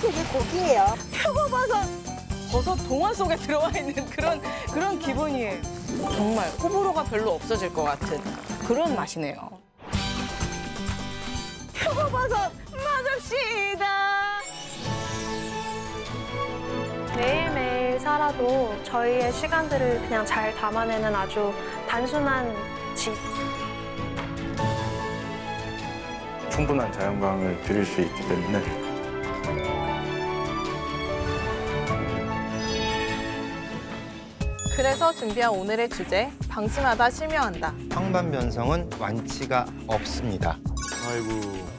속의 고기예요. 표고버섯 버섯 동화 속에 들어와 있는 그런 그런 기분이에요. 정말 호불호가 별로 없어질 것 같은 그런 맛이네요. 표고버섯 맛없시다. 매일매일 살아도 저희의 시간들을 그냥 잘 담아내는 아주 단순한 집. 충분한 자연광을 드릴 수 있기 때문에 그래서 준비한 오늘의 주제 방심하다 실명한다. 황반 변성은 완치가 없습니다. 아이고